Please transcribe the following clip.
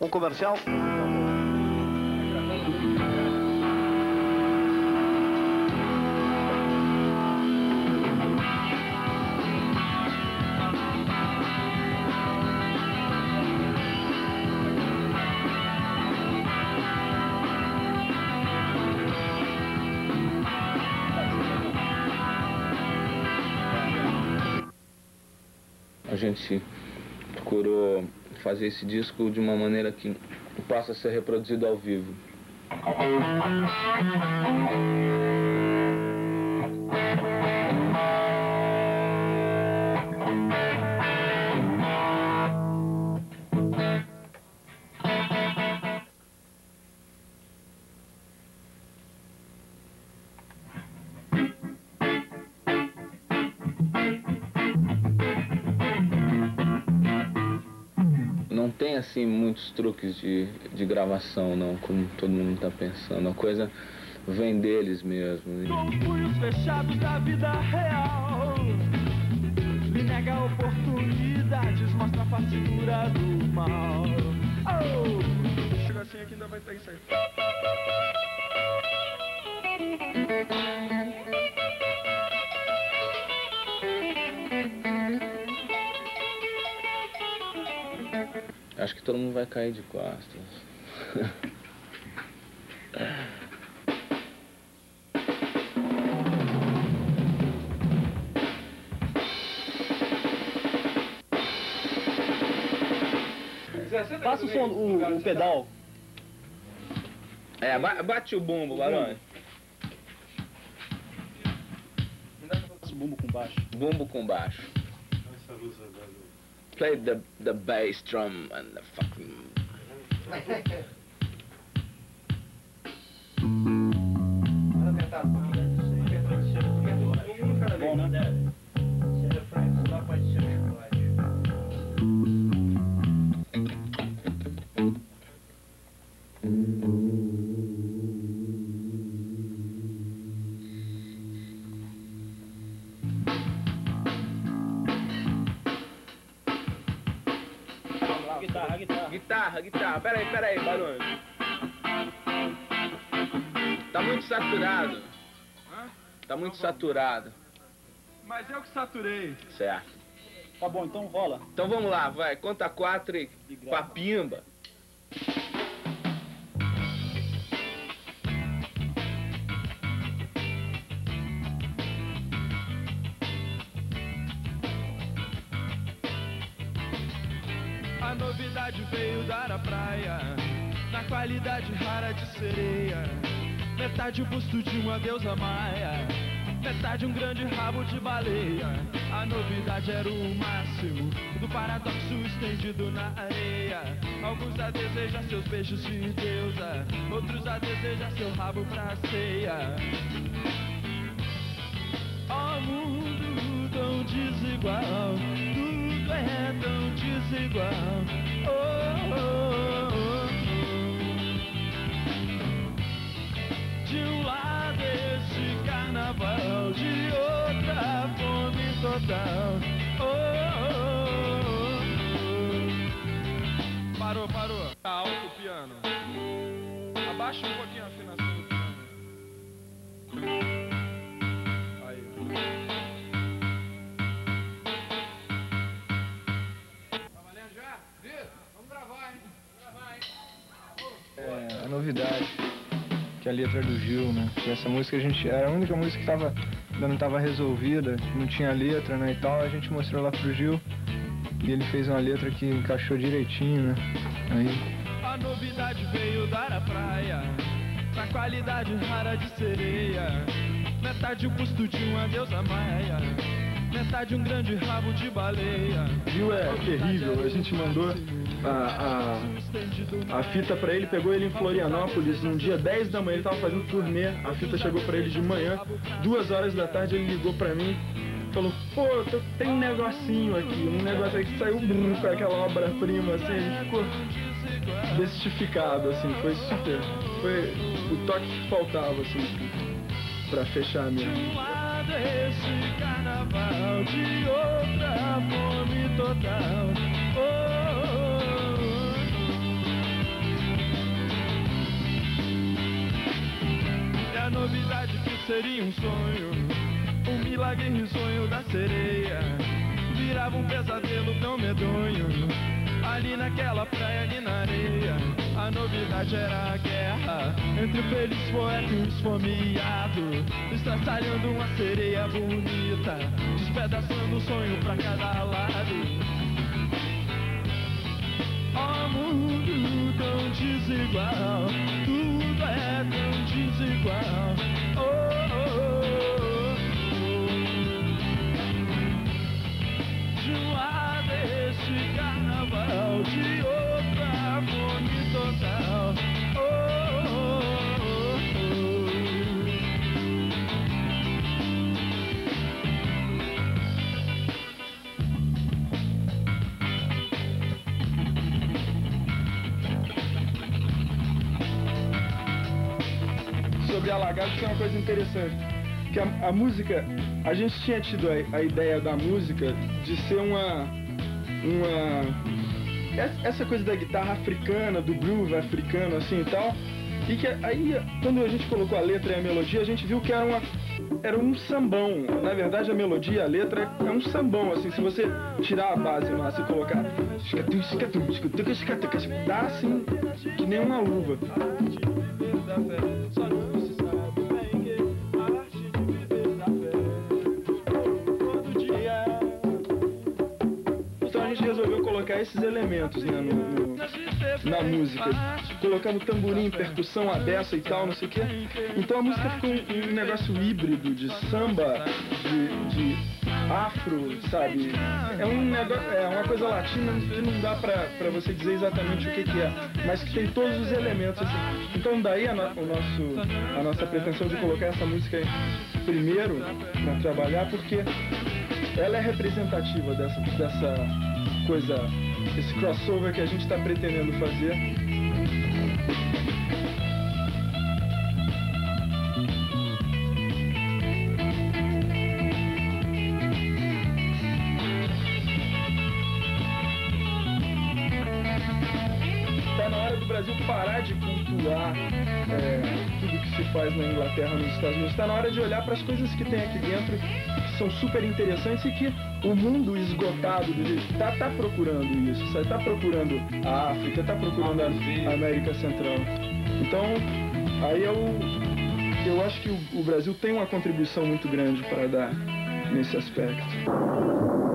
Um comercial? A gente procurou fazer esse disco de uma maneira que possa ser reproduzido ao vivo. Não tem assim muitos truques de, de gravação, não, como todo mundo está pensando. A coisa vem deles mesmo. Punhos fechados da vida real Me nega oportunidades, mostra a partitura do mal oh! Chega assim aqui ainda vai ter isso aí Acho que todo mundo vai cair de costas. Passa o som, o, o pedal. É, ba- bate o bumbo, Barone. Passa o bumbo com baixo. Bumbo com baixo. Play the, the bass drum and the fucking... Guitarra, guitarra. Guitarra, guitarra. Peraí, peraí, Barone. Tá muito saturado. Tá muito saturado. Mas eu que saturei Certo. Tá bom, então rola. Então vamos lá, vai. Conta quatro e E papimba. A novidade veio dar a praia Na qualidade rara de sereia. Metade o busto de uma deusa maia Metade um grande rabo de baleia. A novidade era o máximo Do paradoxo estendido na areia. Alguns a desejam seus beijos de deusa Outros a desejam seu rabo pra ceia. Ó mundo tão desigual, tudo é tão desigual. Fome total. Oh, oh, oh, oh. Parou, parou. Tá alto o piano. Abaixa um pouquinho a afinação do piano. Aí. É, a novidade, que a letra do Gil, né? Que essa música a gente. Era a única música que tava, ainda não estava resolvida, não tinha letra, né? E tal, a gente mostrou lá pro Gil e ele fez uma letra que encaixou direitinho, né? Aí. A novidade veio dar a praia Na qualidade rara de sereia Metade o busto de uma deusa maia Metade um grande rabo de baleia Gil é terrível, a gente mandou a, a, a fita pra ele, pegou ele em Florianópolis, no dia 10 da manhã, ele tava fazendo turnê, a fita chegou pra ele de manhã, duas horas da tarde ele ligou pra mim, falou, pô, tô- tem um negocinho aqui, um negócio aí que saiu brum, com aquela obra-prima, assim, gente ficou bestificado, assim, foi super, foi o toque que faltava, assim, pra fechar mesmo. Lado esse carnaval De outra fome total seria um sonho, um milagre risonho da sereia. Virava um pesadelo tão medonho. Ali naquela praia, ali na areia, a novidade era a guerra entre o feliz poeta e o esfomeado, estraçalhando uma sereia bonita, despedaçando o sonho pra cada lado. Carnaval, de outro a fome total. Oh, oh, oh, sobre Alagados que é uma coisa interessante. Que a, a música, a gente tinha tido a, a ideia da música de ser uma. Uma. es- essa coisa da guitarra africana, do groove africano assim e tal. E que aí, quando a gente colocou a letra e a melodia, a gente viu que era uma. Era um sambão. Na verdade, a melodia a letra é um sambão, assim. Se você tirar a base massa e colocar. Dá assim, que nem uma luva. Gente resolveu colocar esses elementos né, no- no- na música. Colocando tamborim, percussão, a dessa e tal, não sei o quê. Então a música ficou um, um negócio híbrido de samba, de, de afro, sabe? É, um negócio, é uma coisa latina que não dá pra, pra você dizer exatamente o que, que é, mas que tem todos os elementos assim. Então daí a, no- o nosso, a nossa pretensão de colocar essa música primeiro pra trabalhar, porque ela é representativa dessa, dessa coisa, esse crossover que a gente está pretendendo fazer. Está na hora do Brasil parar de cultuar é, tudo que se faz na Inglaterra, nos Estados Unidos. Está na hora de olhar para as coisas que tem aqui dentro, são super interessantes e que o mundo esgotado do jeito que está, está procurando isso. Está procurando a África, está procurando a a América Central. Então, aí eu, eu acho que o, o Brasil tem uma contribuição muito grande para dar nesse aspecto.